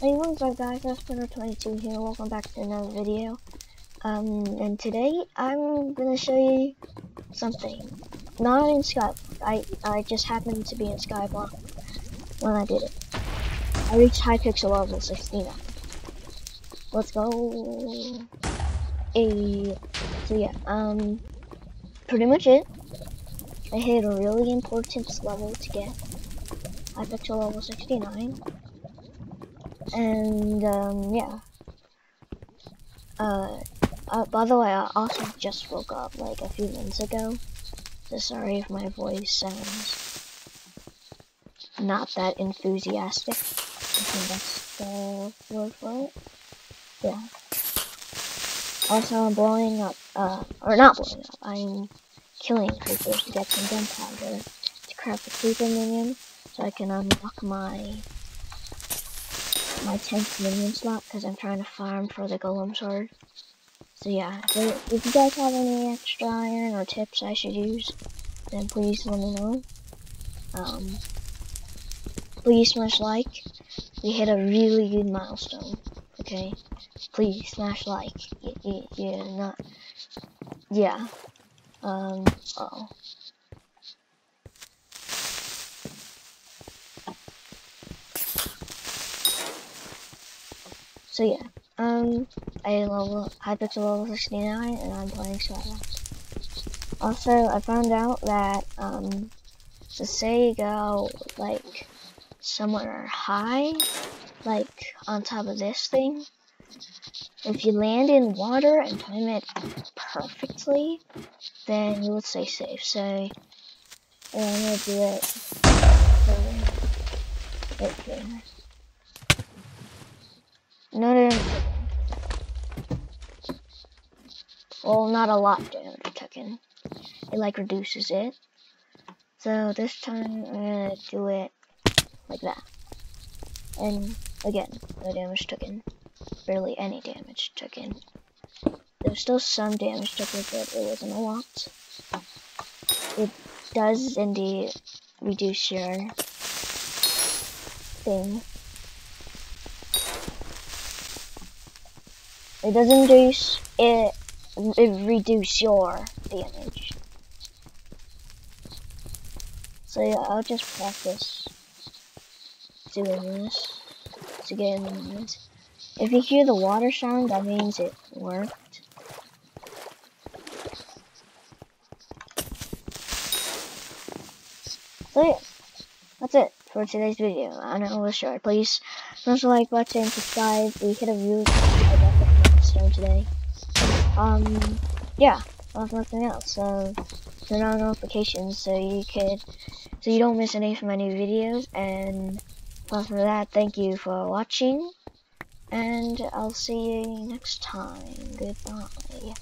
Hey, what's up guys, Spinner22 here, welcome back to another video. Um, and today I'm gonna show you something. Not in Skyblock, I, I just happened to be in Skyblock when I did it. I reached Hypixel level 69. Let's go. Hey, so yeah, um, pretty much it. I hit a really important level to get Hypixel level 69 and um, yeah. Uh, uh, by the way, I also just woke up like a few minutes ago. So sorry if my voice sounds not that enthusiastic. I think that's the word for it. Yeah. Also, I'm blowing up, uh, or not blowing up, I'm killing creepers to get some gunpowder to craft a creeper minion so I can unlock my my 10th minion slot because I'm trying to farm for the golem sword. So yeah, if you guys have any extra iron or tips I should use, then please let me know. Um, please smash like. We hit a really good milestone, okay? Please smash like. Yeah, yeah, not. Yeah. Um. Uh oh. So yeah, um, I level Hypixel level 69 and I'm playing Skywars. Also, I found out that, um, to say you go, like, somewhere high, like, on top of this thing, if you land in water and time it perfectly, then you would stay safe. So, I'm gonna do it here. No damage Well, not a lot damage taken. It like reduces it. So this time I'm gonna do it like that. And again, no damage taken. Barely any damage taken. There's still some damage taken, but it wasn't a lot. It does indeed reduce your thing It doesn't reduce it, it reduce your damage. So yeah, I'll just practice doing this to get in the mines. If you hear the water sound, that means it worked. So yeah, that's it for today's video. I know it was short. Please smash the like button, subscribe. We hit a stone today. Um, yeah, that's nothing else. So turn on notifications so you could, so you don't miss any of my new videos. And apart from that, thank you for watching, and I'll see you next time. Goodbye.